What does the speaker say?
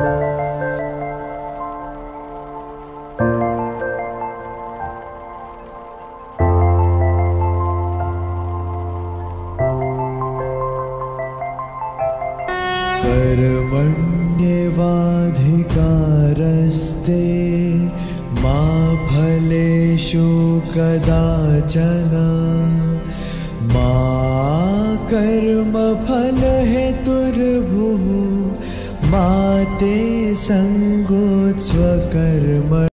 कर्मण्येवाधिकारस्ते मा फलेषु कदाचन। मा कर्मफलहेतुर्भुः मा ते सङ्गोत्स्वकर्म